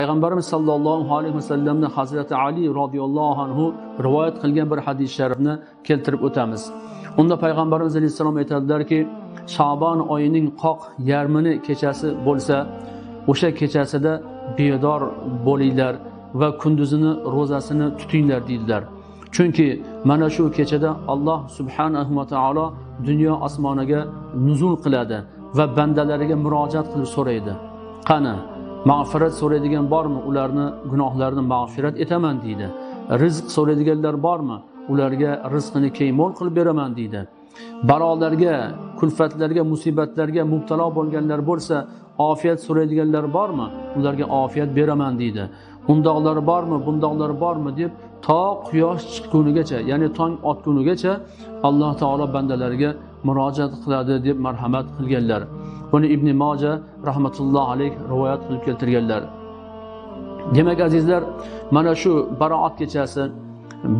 payg'ambarimiz sollallohu alayhi vasallamni hazrati ali roziyallohu anhu rivoyat qilgan bir hadis sharifni keltirib o'tamiz. Unda payg'ambarimiz alayhissalom aytadilarki shabon oyining qoq yarmini kechasi bo'lsa o'sha kechasida bedor bo'linglar va kunduzini ro'zasini tutinglar deydilar. Chunki mana shu kechada alloh subhanahu va taolo dunyo osmoniga nuzul qiladi va bandalariga murojaat qilib so'raydi. Qani mag'firat so'raydigan bormi? Ularni gunohlarini mag'firat etaman deydi. Rizq so'raydiganlar bormi? Ularga rizqini keng mo'l qilib beraman deydi. Balolarga kulfatlarga musibatlarga mubtalo bo'lganlar bo'lsa ofiyat so'raydiganlar bormi? Ularga ofiyat beraman deydi. Undoqlar bormi bundoqlar bormi deb to quyosh chiqqunigacha ya'ni tong otgunigacha alloh taolo bandalariga murojaat qiladi deb marhamat qilganlar. Buni ibn moja rahmatulloh alayh rivoyat qilib keltirganlar. Demak azizlar mana shu baroat kechasi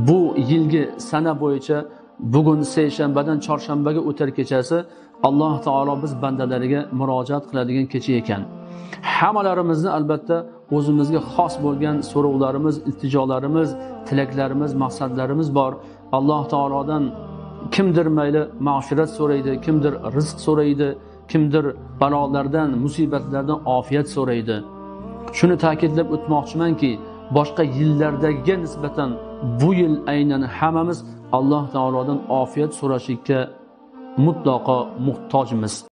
bu yilgi sana bo'yicha bugun seshanbadan chorshanbaga o'tar kechasi alloh taolo biz bandalariga murojaat qiladigan kecha ekan. Hammalarimizni albatta o'zimizga xos bo'lgan so'rovlarimiz iltijolarimiz tilaklarimiz maqsadlarimiz bor. Alloh taolodan kimdir mayli mag'firat so'raydi kimdir rizq so'raydi kimdir balolardan musibatlardan ofiyat so'raydi. Shuni ta'kidlab o'tmoqchimanki boshqa yillardagiga nisbatan bu yil aynan hammamiz alloh taolodan ofiyat so'rashlikka mutlaqo muhtojmiz.